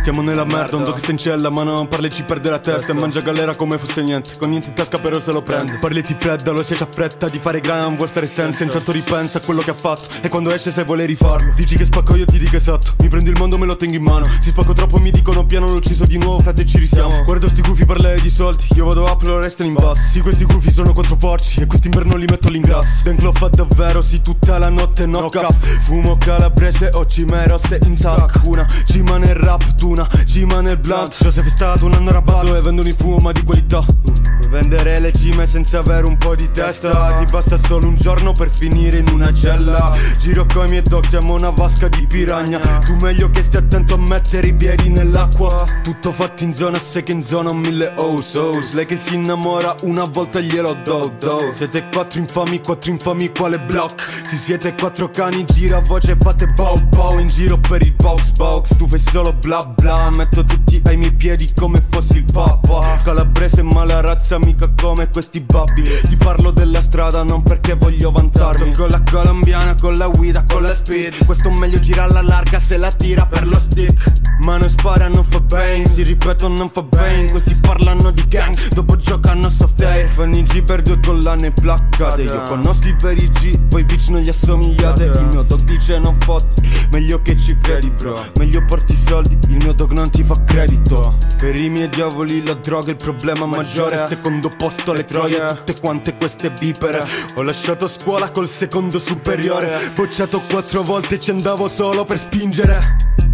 Stiamo nella merda, un dog sta in cella Ma non parli ci perde la testa. E mangia galera come fosse niente. Con niente in tasca però se lo prende. Parli ti fredda, lo sai c'ha fretta Di fare gran, vuol stare senza. Intanto ripensa a quello che ha fatto. E quando esce se vuole rifarlo. Dici che spacco io ti dico esatto. Mi prendi il mondo me lo tengo in mano. Si spacco troppo mi dicono piano l'ho ucciso di nuovo. Frate ci risiamo. Guardo sti gufi parlare di soldi. Io vado up, loro restano in basso. Sì questi gufi sono quattro porci E quest'inverno li metto all'ingrasso. Denclo fa davvero, sì tutta la notte knock up Fumo calabrese o cimerosse in sac Una cima nel rap, tuna, cima nel blunt Joseph è stato un anno rabatto e vendono il fumo di qualità. Vendere le cime senza avere un po' di testa. Ti basta solo un giorno per finire in una cella. Giro coi miei dog, siamo una vasca di piragna Tu meglio che stai attento a mettere i piedi nell'acqua. Tutto fatto in zona, se che in zona mille ous ous Lei che si innamora una volta glielo do do. Siete quattro infami, quattro infami quale block Si siete quattro cani, gira voce fate bow bow. In giro per il box box, tu fai solo bla bla Metto tutti ai miei piedi come fossi il papa. Calabrese ma la razza mica come questi babbi. Ti parlo della strada non perché voglio vantarmi. Con la colombiana, con la guida, con la speed. Questo meglio gira alla larga se la tira per lo stick. Ma non spara non fa bene, si ripeto non fa bene Questi parlano di gang, dopo Fanno i G per due collane placcate Io conosco i veri G, voi bitch non gli assomigliate. Il mio dog dice non fotti, meglio che ci credi bro. Meglio porti i soldi, il mio dog non ti fa credito. Per i miei diavoli la droga è il problema maggiore. Secondo posto le troie, tutte quante queste bipere. Ho lasciato scuola col secondo superiore. Bocciato quattro volte ci andavo solo per spingere